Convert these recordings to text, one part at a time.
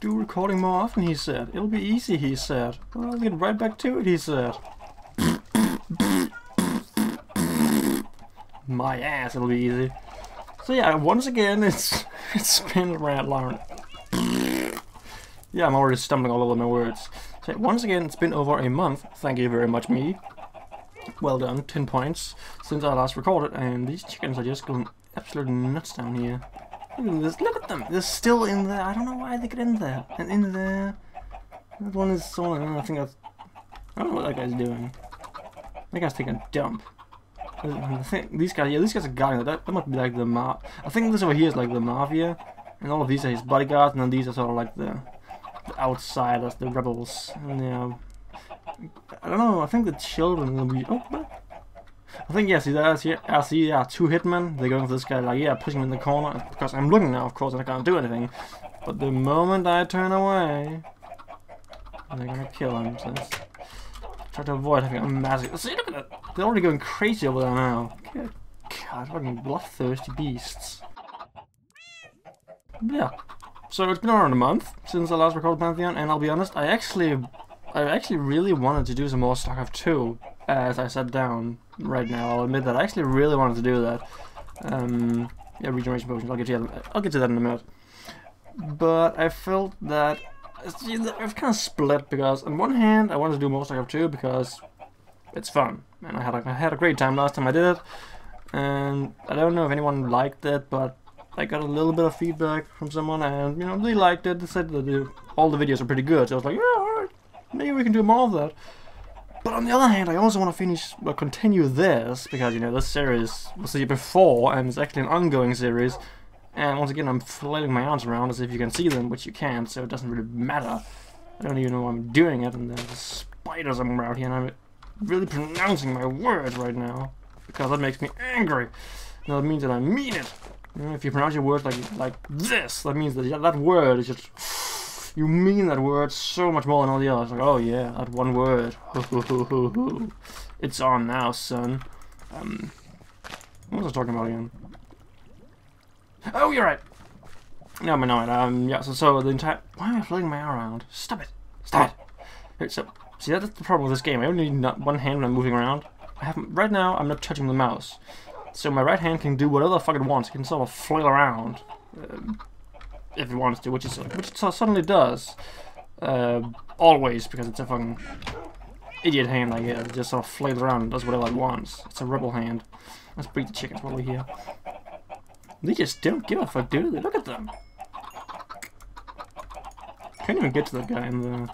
Do recording more often, he said. It'll be easy, he said. Well, I'll get right back to it, he said. My ass, it'll be easy. So yeah, once again, it's it's been around long. yeah, I'm already stumbling all over my words. So once again, it's been over a month. Thank you very much, me. Well done, 10 points since I last recorded, and these chickens are just going absolutely nuts down here. Hmm, look at look at them, they're still in there, I don't know why they get in there, and in there. That one is someone, I think that's, I don't know what that guy's doing. That guy's taking a dump. I think these guys, yeah, these guys are guarding that. That might be like the ma. I think this over here is like the mafia, and all of these are his bodyguards, and then these are sort of like the, the outsiders, the rebels. And yeah, I don't know. I think the children will be. Oh, I think yes, yeah, see, I see, yeah, two hitmen. They're going for this guy, like yeah, pushing him in the corner because I'm looking now, of course, and I can't do anything. But the moment I turn away, they're gonna kill him. So try to avoid having a massive. See, look at that. They're already going crazy over there now. Good God, fucking bloodthirsty beasts. Yeah. So it's been around a month since I last recorded Pantheon, and I'll be honest, I actually, I actually really wanted to do some more StarCraft 2 as I sat down right now. I'll admit that I actually really wanted to do that. Um, yeah, regeneration potions. I'll get to that. I'll get to that in a minute. But I felt that I've kind of split because on one hand I wanted to do more StarCraft 2 because it's fun and I had a, I had a great time last time I did it and I don't know if anyone liked it but I got a little bit of feedback from someone and you know they liked it they said that the, all the videos are pretty good so I was like yeah alright maybe we can do more of that but on the other hand I also want to finish or continue this because you know this series was the before and it's actually an ongoing series and once again I'm flailing my arms around as if you can see them which you can't so it doesn't really matter I don't even know why I'm doing it and there's spiders somewhere out here and I'm really pronouncing my words right now because that makes me angry. That means that I mean it. You know, if you pronounce your words like like this, that means that that word is just you mean that word so much more than all the others. Like, oh yeah, that one word. it's on now, son. Um, what was I talking about again? Oh, you're right. No, I'm annoyed. Um, yeah. So, so the entire. Why am I floating my arm around? Stop it! Stop it! So, See, that's the problem with this game. I only need one hand when I'm moving around. I have right now, I'm not touching the mouse. So my right hand can do whatever the fuck it wants. It can sort of flail around. Uh, if it wants to, which, is, which it suddenly does. Uh, always, because it's a fucking idiot hand I get. It just sort of flails around and does whatever it wants. It's a rebel hand. Let's breed the chickens while we're here. They just don't give a fuck, do they? Look at them. Can't even get to that guy in the...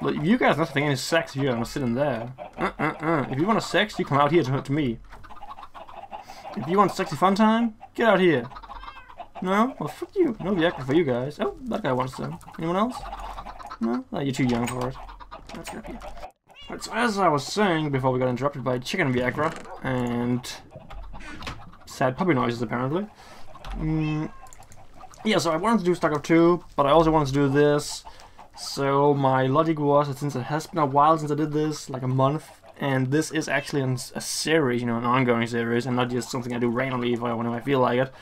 If you guys not having any sex, you're gonna there. Uh, uh, uh. If you want a sex, you come out here to, to me. If you want sexy fun time, get out here. No? Well, fuck you. No Viagra for you guys. Oh, that guy wants some. Anyone else? No? Oh, you're too young for it. Here. Right, so as I was saying before we got interrupted by chicken Viagra and sad puppy noises apparently. Mm, yeah, so I wanted to do StarCraft 2, but I also wanted to do this. So my logic was that since it has been a while since I did this, like a month, and this is actually a series, you know, an ongoing series, and not just something I do randomly if I, when I feel like it,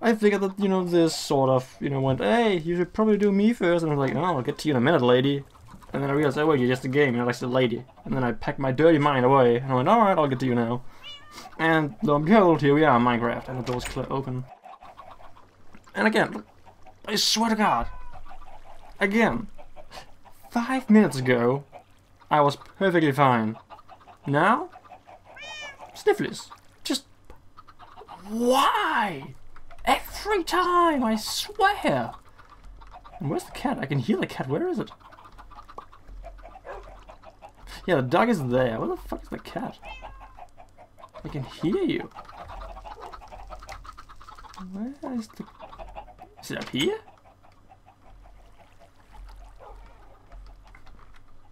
I figured that, you know, this sort of, you know, went, hey, you should probably do me first, and I was like, oh, I'll get to you in a minute, lady. And then I realized, oh wait, you're just a game, you're like a lady. And then I packed my dirty mind away, and I went, alright, I'll get to you now. And lo and behold, here we are, Minecraft, and the door's open. And again, I swear to God, again, Five minutes ago, I was perfectly fine. Now? Sniffles. Just... Why? Every time, I swear! And where's the cat? I can hear the cat. Where is it? Yeah, the dog is there. Where the fuck is the cat? I can hear you. Where is the... Is it up here?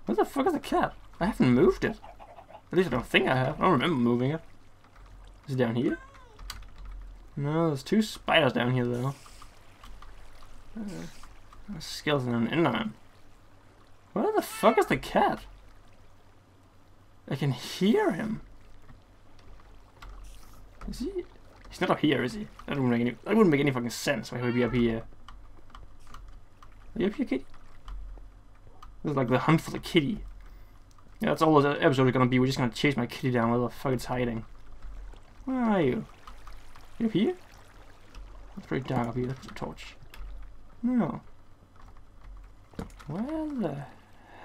Where the fuck is the cat? I haven't moved it. At least I don't think I have. I don't remember moving it. Is it down here? No, there's two spiders down here though. Uh, a skeleton and an enderman. Where the fuck is the cat? I can hear him. Is he? He's not up here, is he? That wouldn't make any. That wouldn't make any fucking sense. Why would he be up here? Are you up here, kitty? This is like the hunt for the kitty. Yeah, that's all this episode is gonna be. We're just gonna chase my kitty down where the fuck it's hiding. Where are you? Up here? It's pretty dark up here. Put a torch. No. Where the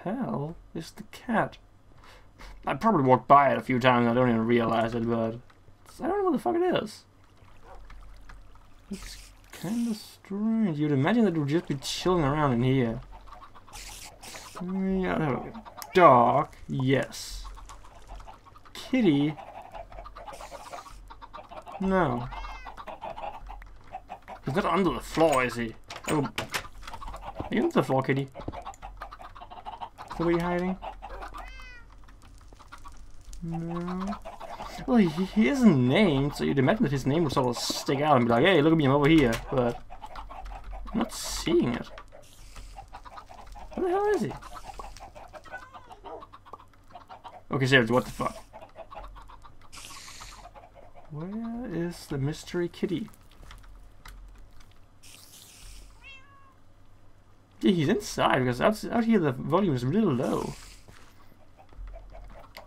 hell is the cat? I probably walked by it a few times I don't even realize it, but I don't know what the fuck it is. It's kind of strange. You'd imagine that it would just be chilling around in here. Yeah, there we go. Dog, yes. Kitty, no. He's not under the floor, is he? Oh. Are you under the floor, kitty? You're hiding? No. Well, he, he isn't named, so you'd imagine that his name would sort of stick out and be like, hey, look at me, I'm over here. But I'm not seeing it. Where the hell is he? Okay, seriously, what the fuck? Where is the mystery kitty? Yeah, he's inside because out, out here the volume is really low.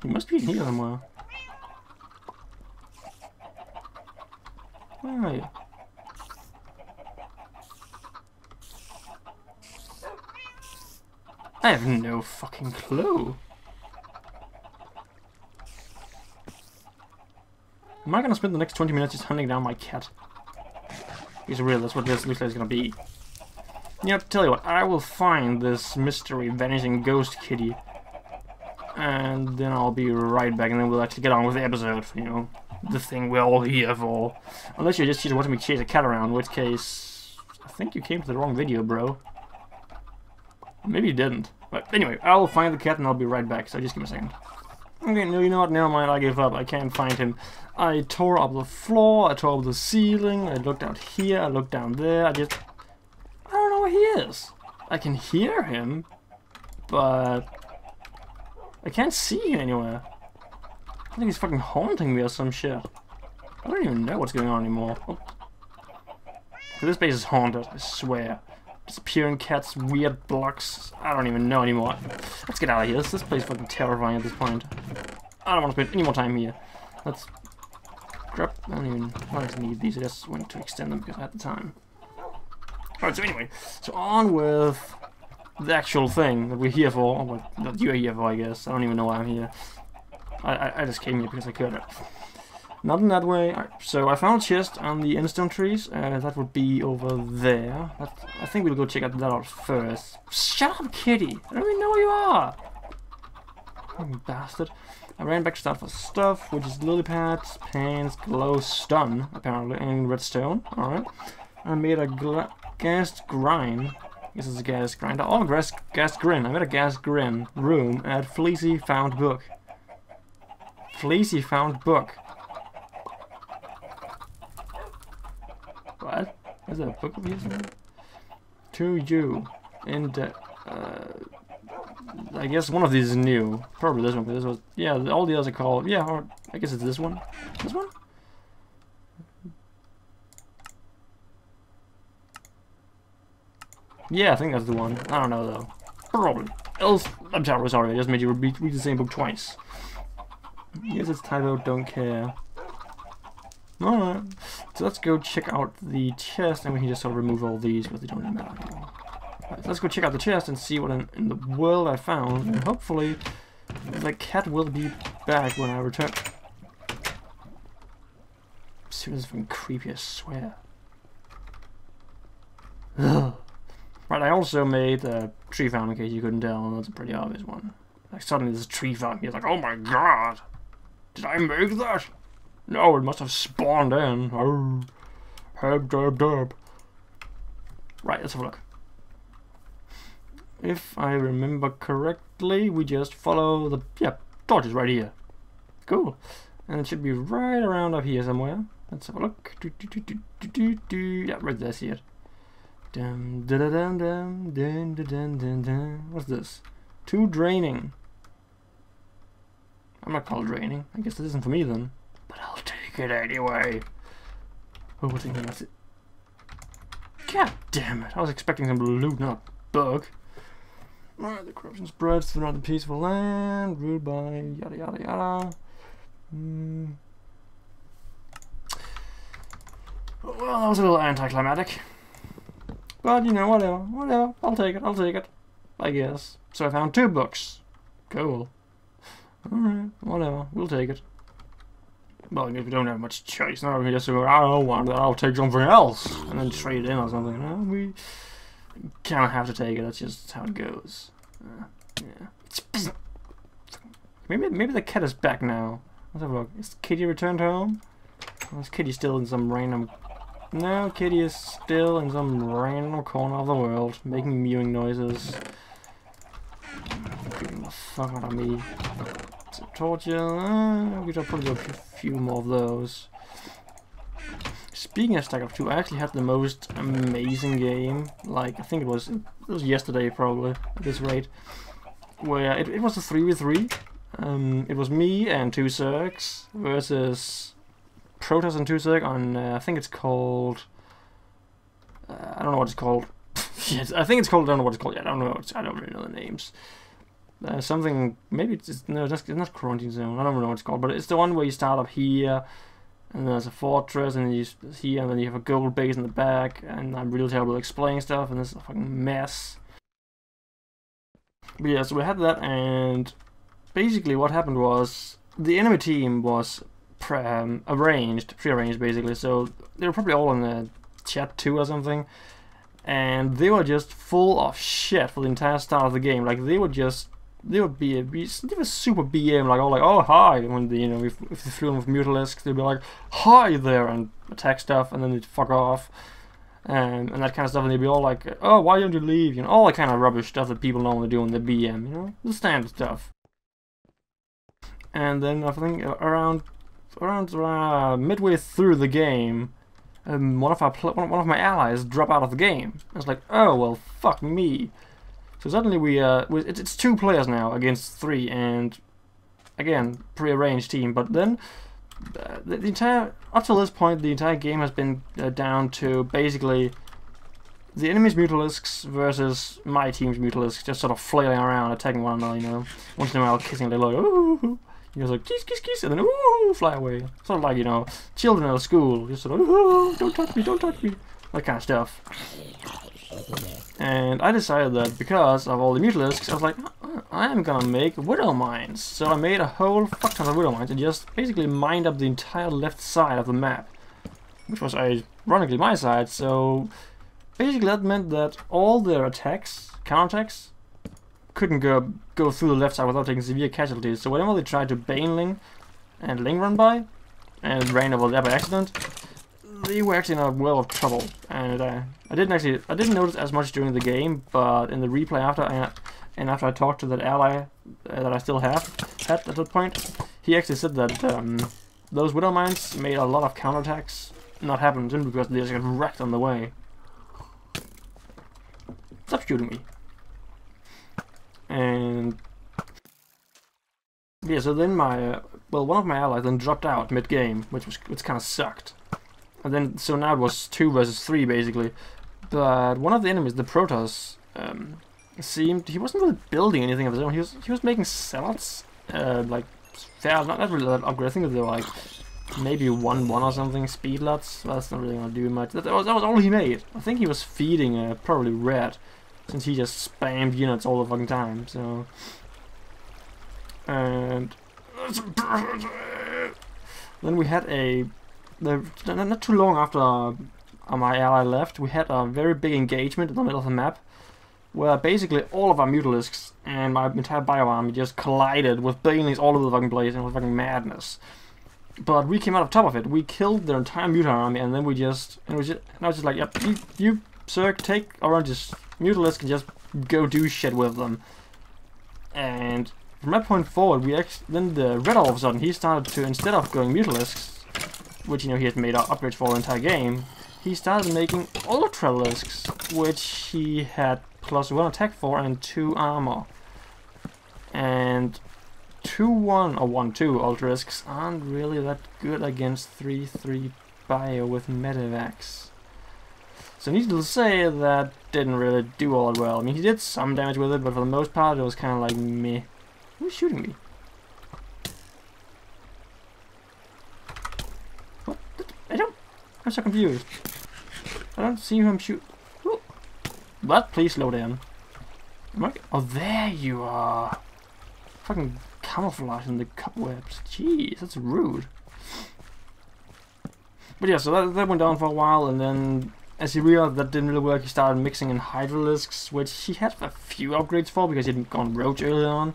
He must be in here somewhere. Where are you? I have no fucking clue. Am I gonna spend the next 20 minutes just hunting down my cat? He's real, that's what this looks like it's gonna be. You know, tell you what, I will find this mystery vanishing ghost kitty. And then I'll be right back and then we'll actually get on with the episode, you know. The thing we're all here for. Unless you're just here to watch me chase a cat around, in which case... I think you came to the wrong video, bro. Maybe you didn't. But anyway, I'll find the cat and I'll be right back, so just give me a second. Okay, no, you know what, never mind, I give up, I can't find him. I tore up the floor, I tore up the ceiling, I looked out here, I looked down there, I just... I don't know where he is. I can hear him, but... I can't see him anywhere. I think he's fucking haunting me or some shit. I don't even know what's going on anymore. Oh. This base is haunted, I swear. Disappearing cats, weird blocks. I don't even know anymore. Let's get out of here. This, this place is fucking terrifying at this point. I don't want to spend any more time here. Let's grab. I don't even I don't need these. I just went to extend them because I had the time. Alright, so anyway, so on with the actual thing that we're here for. Or what that you're here for, I guess. I don't even know why I'm here. I, I, I just came here because I could. Not in that way. So I found a chest on the endstone trees. Uh, that would be over there. That, I think we'll go check out that out first. Shut up, kitty! I don't even know where you are! You bastard. I ran back to start for stuff, which is lily pads, pants, glow, stun, apparently, and redstone. Alright. I made a gas grind. This is a gas grinder. Oh, gas, gas grin. I made a gas grin room at Fleecy Found Book. Fleecy Found Book. What? Is that a book of yours? To you. And, uh, I guess one of these is new. Probably this one, because this was, yeah, all the others are called, yeah, or, I guess it's this one. This one? Yeah, I think that's the one. I don't know, though. Probably. Else, I'm terribly sorry, I just made you read, the same book twice. Yes, it's typo, don't care. Alright, so let's go check out the chest, and we can just sort of remove all these, because they don't really matter anymore. Right, let's go check out the chest and see what in, in, the world I found, and hopefully the cat will be back when I return. This is fucking creepy, I swear. Ugh. Right, I also made a tree farm in case you couldn't tell, that's a pretty obvious one. Like suddenly there's a tree farm, you're like, oh my god! Did I make that? No, it must have spawned in. Oh, herb, dub, dub. Right, let's have a look. If I remember correctly, we just follow the... Yeah, torch is right here. Cool. And it should be right around up here somewhere. Let's have a look. Do, do, do, do, do, do. Yeah, right there, see it. Dum, da, da, dum, dum, dun, dun, dun, dun. What's this? Too draining. I'm not called draining. I guess this isn't for me then. But I'll take it anyway. Oh, what's here? That's it. God damn it. I was expecting some loot, not book. Alright, the corruption spreads throughout the peaceful land, ruled by yada yada yada. Mm. Well, that was a little anticlimactic. But, you know, whatever, whatever. I'll take it, I'll take it. I guess. So I found two books. Cool. Alright, whatever, we'll take it. Well, if we don't have much choice, now we can just go, I don't want that, I'll take something else. And then trade in or something. We kind of have to take it, that's just how it goes. Uh, yeah. Maybe, maybe the cat is back now. Let's have a look. Is Kitty returned home? Or is Kitty still in some random... No, Kitty is still in some random corner of the world, making mewing noises. Getting the fuck out of me. Torture. Uh, we should probably do a few more of those. Speaking of StarCraft 2, I actually had the most amazing game. Like, I think it was it was yesterday probably, at this rate. Where it, it was a 3v3. Um, it was me and two Zergs versus Protoss and two Zerg on, uh, I think it's called... Uh, I don't know what it's called. yes, I think it's called, I don't know what it's called yet. I don't know, I don't really know the names. Uh, something, maybe it's, no, it's not quarantine zone, I don't know what it's called, but it's the one where you start up here, and there's a fortress, and you here, and then you have a gold base in the back, and I'm really terrible at explaining stuff, and this is a fucking mess. But yeah, so we had that, and basically what happened was the enemy team was pre um, arranged, pre-arranged basically, so they were probably all in the chat too or something, and they were just full of shit for the entire start of the game. Like they were just they would be, be they were super BM like all like oh hi when the, you know if, if they flew in with Mutalisks they'd be like hi there and attack stuff and then they'd fuck off and and that kind of stuff and they'd be all like oh why don't you leave you know all that kind of rubbish stuff that people normally do in the BM you know the standard stuff. And then I think around around uh, midway through the game um, one of our one of my allies drop out of the game. I was like oh well fuck me so suddenly we, uh, it's, it's two players now against three, and again, pre-arranged team. But then uh, the, the, entire, up to this point, the entire game has been uh, down to basically the enemy's Mutalisks versus my team's Mutalisks, just sort of flailing around, attacking one another. You know, once in a while kissing a little, like, ooh. You know, like kiss, kiss, kiss, and then ooh, fly away. Sort of like you know, children at school, just sort of ooh, don't touch me, don't touch me, that kind of stuff. And I decided that because of all the Mutalisks, I was like, uh, I'm gonna make Widow Mines. So I made a whole fuck ton of Widow Mines and just basically mined up the entire left side of the map. Which was ironically my side, so basically that meant that all their attacks, counterattacks, couldn't go go through the left side without taking severe casualties. So whenever they tried to Baneling and Ling run by, and ran over there by accident, they were actually in a world of trouble, and uh, I didn't actually I didn't notice as much during the game, but in the replay after I, and after I talked to that ally uh, that I still have had at that point, he actually said that um, those Widow Mines made a lot of counterattacks not happen simply because they just got wrecked on the way. Stop shooting me. And yeah, so then my uh, well, one of my allies then dropped out mid-game, which was which kind of sucked. And then, so now it was two versus three, basically. But one of the enemies, the Protoss, um, seemed he wasn't really building anything of his own. He was he was making cells, uh, like fair, not, not really that upgrade. I think they were like maybe one one or something speed lots. That's not really gonna do much. That, that, was that was all he made. I think he was feeding uh, probably red, since he just spammed units all the fucking time. So and then we had a the, not too long after uh, my ally left, we had a very big engagement in the middle of the map, where basically all of our Mutalisks and my entire bio army just collided with Banelings all over the fucking place, and it was fucking madness. But we came out of top of it. We killed their entire Mutar army, and then we just, and, we just, and I was just like, yep, you, you sir, take just Mutalisk and just go do shit with them. And from that point forward, we actually, then the Red all of a sudden, he started to, instead of going Mutalisks, which you know he has made upgrades for the entire game, he started making Ultralisks, which he had plus one attack for and two armor. And 2-1 or 1-2 Ultralisks aren't really that good against 3-3 bio with Medivacs. So needless to say, that didn't really do all that well. I mean, he did some damage with it, but for the most part, it was kind of like meh. Who's shooting me? What? I don't... I'm so confused. I don't see who I'm shoot... What? Please slow down. Oh, there you are. Fucking camouflage in the cobwebs. Jeez, that's rude. But yeah, so that, that went on for a while, and then as he realized that didn't really work, he started mixing in Hydralisks, which he had a few upgrades for because he hadn't gone Roach early on.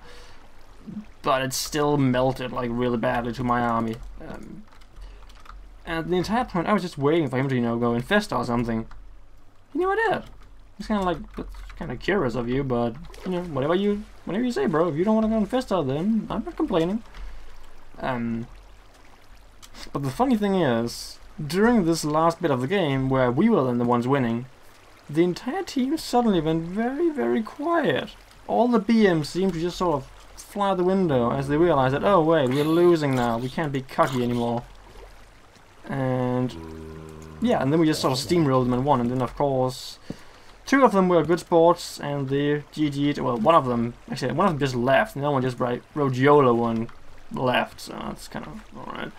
But it still melted like really badly to my army. Um, and the entire point, I was just waiting for him to, you know, go infest or something. Know, I did. It's kind of like, kind of curious of you, but, you know, whatever you, whatever you say, bro. If you don't want to go infest out, then I'm not complaining. Um, but the funny thing is, during this last bit of the game, where we were then the ones winning, the entire team suddenly went very, very quiet. All the BMs seemed to just sort of fly out the window as they realized that, oh wait, we're losing now, we can't be cocky anymore. And yeah, and then we just sort of steamrolled them and won, and then of course, two of them were good sports, and the GG, well, one of them, actually, one of them just left, and the other one just right, Rhodiola one left, so that's kind of alright.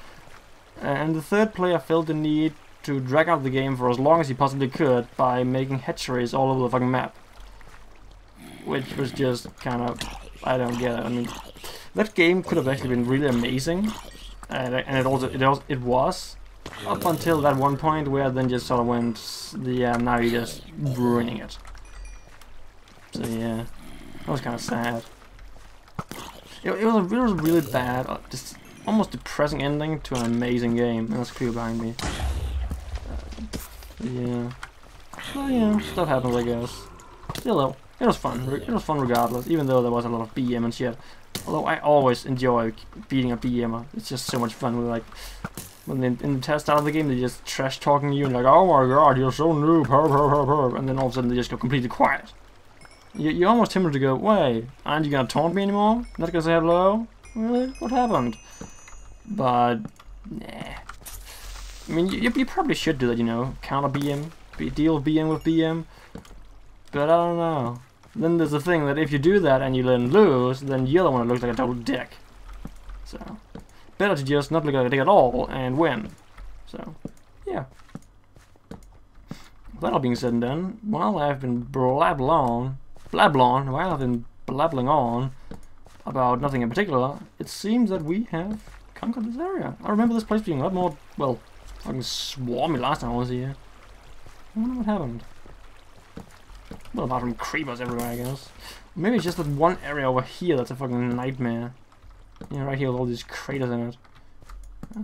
And the third player felt the need to drag out the game for as long as he possibly could by making hatcheries all over the fucking map. Which was just kind of... I don't get it. I mean, that game could have actually been really amazing. And, and it also it, also, it was. Up until that one point where then just sort of went... The, um, now you're just ruining it. So yeah, that was kind of sad. It, it, was, it was really bad. Uh, just almost depressing ending to an amazing game. And that's clear behind me. Uh, yeah. Well, yeah, stuff happens, I guess. Still, though, it was fun. It was fun regardless, even though there was a lot of BM and shit. Although I always enjoy beating a BM. It's just so much fun. With like when they, in the test out of the game, they just trash talking you and like, oh my god, you're so noob, and then all of a sudden they just go completely quiet. You, you're almost tempted to go, wait, aren't you gonna taunt me anymore? Not gonna say hello? Really? What happened? But, nah. I mean, you, you probably should do that, you know, counter BM, be, deal BM with BM. But I don't know. Then there's the thing that if you do that and you then lose, then you're the one looks like a total dick. So, better to just not look at it at all and win. So, yeah. That all being said and done, while I've been blabbling on, blabbling, while I've been blabbling on about nothing in particular, it seems that we have conquered this area. I remember this place being a lot more, well, fucking swarmy last time I was here. I wonder what happened. Well, apart from creepers everywhere, I guess. Maybe it's just that one area over here that's a fucking nightmare. You know, right here with all these craters in it.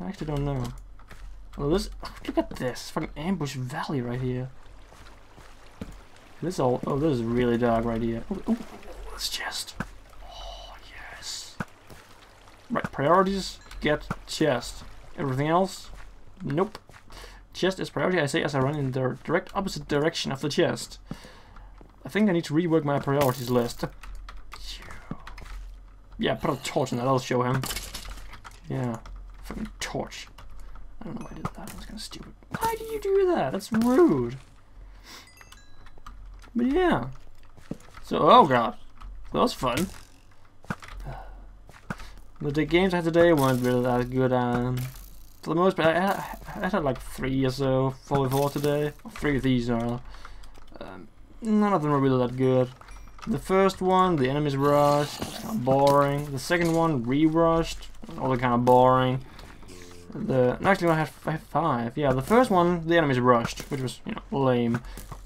I actually don't know. Well, this, look at this, fucking ambush valley right here. This all, oh, this is really dark right here. Oh, oh, this chest. Oh, yes. Right, priorities get chest. Everything else? Nope. Chest is priority, I say, as I run in the direct opposite direction of the chest. I think I need to rework my priorities list. Yeah, put a torch in that, I'll show him. Yeah, fucking torch. I don't know why I did that, that was kind of stupid. Why do you do that? That's rude. But yeah. So, oh god. That was fun. But the games I had today weren't really that good. Um, for the most part, I had, I had like three or so for four today. Three of these are. Um, none of them were really that good. The first one, the enemies rushed, kind of boring. The second one, re-rushed, also kind of boring. The actually I had, five. Yeah, the first one, the enemies rushed, which was you know lame.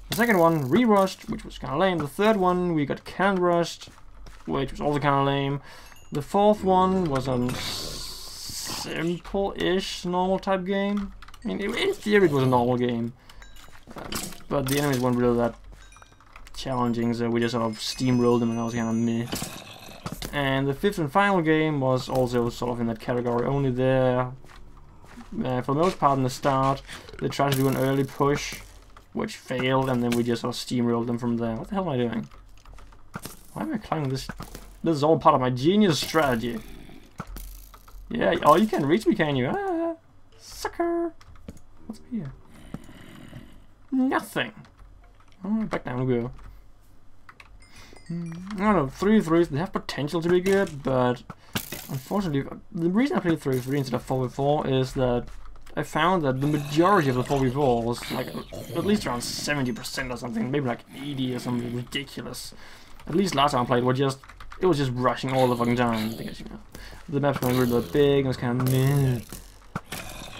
The second one, re-rushed, which was kind of lame. The third one, we got cannon rushed, which was also kind of lame. The fourth one was a simple-ish normal type game. I mean, in theory it was a normal game. Um, but the enemies weren't really that challenging, so we just sort of steamrolled them and that was kind of meh. And the fifth and final game was also sort of in that category, only there, uh, for the most part in the start, they tried to do an early push, which failed, and then we just sort of steamrolled them from there. What the hell am I doing? Why am I climbing this this is all part of my genius strategy. Yeah, oh, you can reach me, can you? Ah, sucker. What's here? Nothing. Alright, back down we go. Hmm, I don't know, 3 3s, they have potential to be good, but unfortunately, the reason I played 3 3 instead of 4 4 is that I found that the majority of the 4v4 was like at least around 70% or something, maybe like 80 or something ridiculous. At least last time I played, was just it was just rushing all the fucking time because you know the maps were really big and it was kind of meh.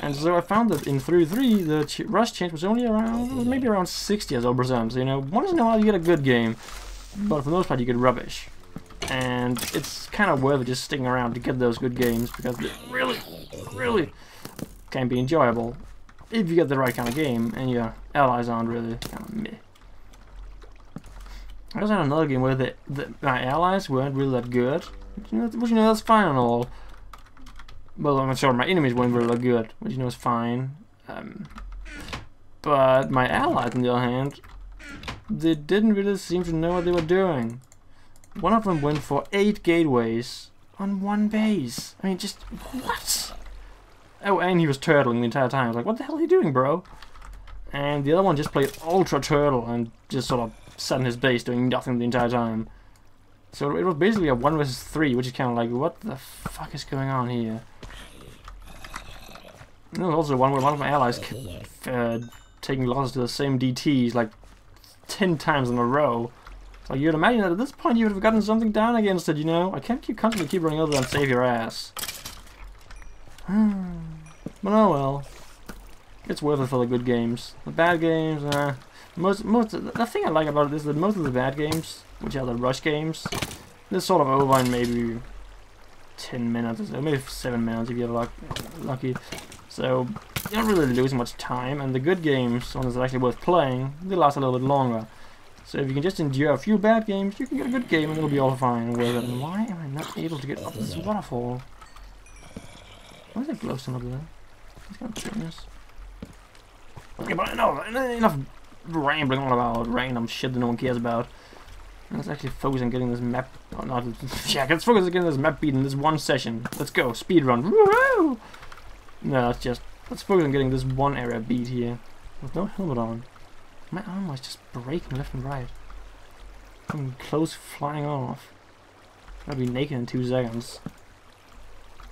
And so I found that in 3-3 the ch rush change was only around maybe around 60 or so percent. So you know once in a while you get a good game, but for the most part you get rubbish. And it's kind of worth it just sticking around to get those good games because they really, really can be enjoyable if you get the right kind of game and your allies aren't really kind of meh. I also had another game where the, the, my allies weren't really that good, which you, know, which, you know that's fine and all. Well, I'm not sure my enemies weren't really that good, which you know is fine. Um, but my allies, on the other hand, they didn't really seem to know what they were doing. One of them went for eight gateways on one base. I mean, just what? Oh, and he was turtling the entire time. I was like, what the hell are you doing, bro? And the other one just played Ultra Turtle and just sort of sat in his base doing nothing the entire time. So it was basically a 1 versus 3, which is kind of like, what the fuck is going on here? There was also one where one of my allies kept uh, taking losses to the same DTs like 10 times in a row. So you'd imagine that at this point you would have gotten something down against it, you know? I can't keep constantly keep running over and save your ass. but oh well. It's worth it for the good games. The bad games, uh, most, most, the thing I like about it is that most of the bad games, which are the rush games, they're sort of over in maybe 10 minutes or so, maybe 7 minutes if you're luck, lucky. So, you're not really lose much time, and the good games, ones that are actually worth playing, they last a little bit longer. So if you can just endure a few bad games, you can get a good game and it'll be all fine with it. And why am I not able to get up this waterfall? Why is that glowstone up there? That's kind of curious. Okay, but no, enough rambling on about random shit that no one cares about. Let's actually focus on getting this map. Oh, not yeah. Let's focus on getting this map beat in this one session. Let's go speed run. Woohoo! No, let's just let's focus on getting this one area beat here with no helmet on. My arm was just breaking left and right. I'm close flying off. I'll be naked in two seconds.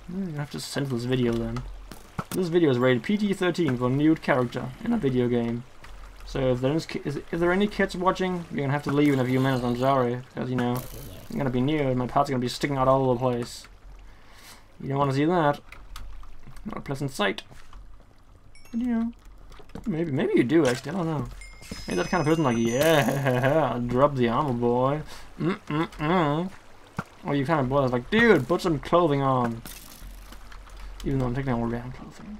I'm gonna have to censor this video then. This video is rated PG-13 for nude character in a video game. So if there's if there any kids watching, you're gonna have to leave in a few minutes. I'm sorry, because you know I'm gonna be nude. My parts are gonna be sticking out all over the place. You don't want to see that. Not a pleasant sight. You know, maybe maybe you do actually. I don't know. Maybe that kind of person like, yeah, drop the armor, boy. Mm mm mm. Or you kind of boy that's like, dude, put some clothing on. Even though I'm taking all around clothing.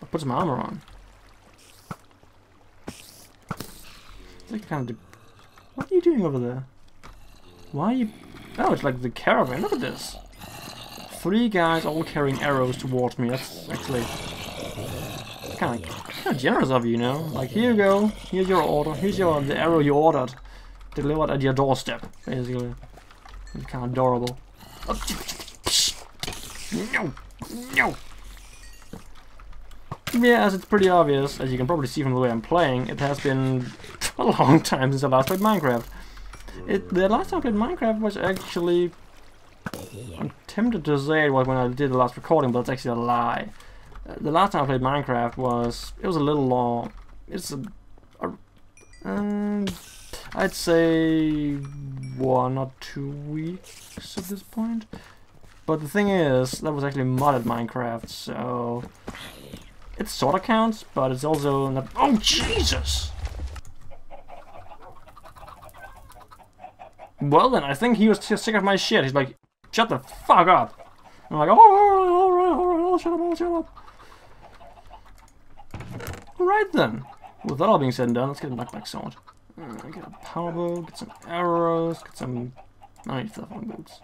But put some armor on. Like kind of. What are you doing over there? Why are you? Oh, it's like the caravan. Look at this. Three guys all carrying arrows towards me. That's actually kind of kind of generous of you, you know. Like here you go. Here's your order. Here's your the arrow you ordered, delivered at your doorstep. Basically, it's kind of adorable. No, no. Yeah, as it's pretty obvious, as you can probably see from the way I'm playing, it has been a long time since I last played Minecraft. It, the last time I played Minecraft was actually... I'm tempted to say it was when I did the last recording, but it's actually a lie. The last time I played Minecraft was... It was a little long. It's a... a um, I'd say one or two weeks at this point. But the thing is, that was actually modded Minecraft, so... It sorta counts, but it's also not- OH JESUS! Well then, I think he was sick of my shit. He's like, shut the fuck up. I'm like, oh, alright, alright, alright, shut up, I'll shut up. Alright then. With that all being said and done, let's get a knockback sword. Uh, get a power bow, get some arrows, get some... I need stuff on boots.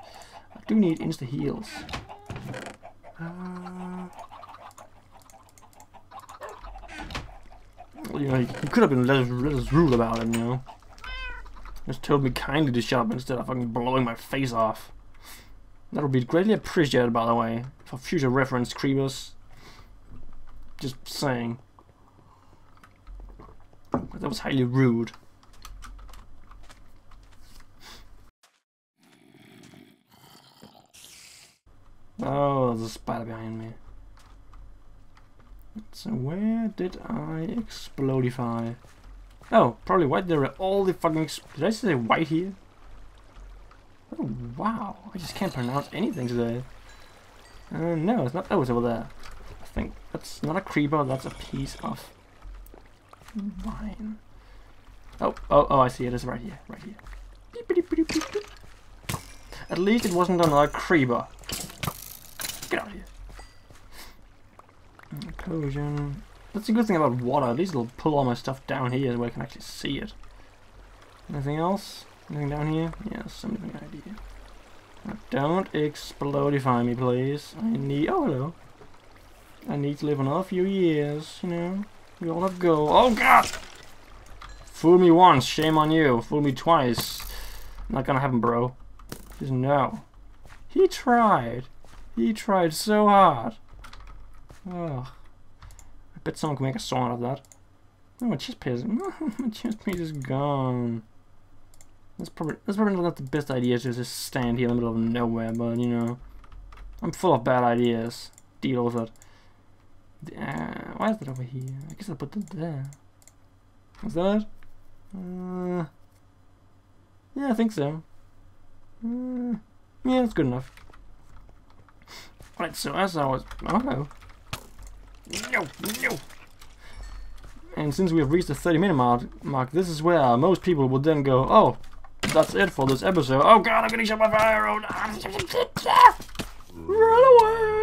I do need insta heals. Uh... Well, you know, you could have been less, less rude about it, you know. Just told me kindly to shut up instead of fucking blowing my face off. That would be greatly appreciated, by the way, for future reference, Creepers. Just saying. That was highly rude. Oh, there's a spider behind me. So where did I explodify? Oh, probably right there all the fucking... Did I say white here? Oh, wow. I just can't pronounce anything today. Uh, no, it's not... Oh, it's over there. I think that's not a creeper, that's a piece of vine. Oh, oh, oh! I see it. It's right here. Right here. At least it wasn't another creeper. Get out of here. Inclusion. That's a good thing about water. At least it'll pull all my stuff down here where I can actually see it. Anything else? Anything down here? Yeah, something idea. Don't explodify me, please. I need. Oh, hello. I need to live another few years, you know. We all have go. Oh, God! Fool me once, shame on you. Fool me twice. Not gonna happen, bro. Just no. He tried. He tried so hard. Ugh. I bet someone can make a song out of that. My chest piece. my chest piece is gone. That's probably that's probably not the best idea to just stand here in the middle of nowhere, but you know, I'm full of bad ideas. Deal with it. Uh, why is it over here? I guess I put it there. Is that? Uh, yeah, I think so. Uh, yeah, that's good enough. Right, so as I was... Oh, no. No, no. And since we have reached the 30 minute mark, mark, this is where most people would then go, oh, that's it for this episode. Oh god, I'm getting shot by fire! No. Run away!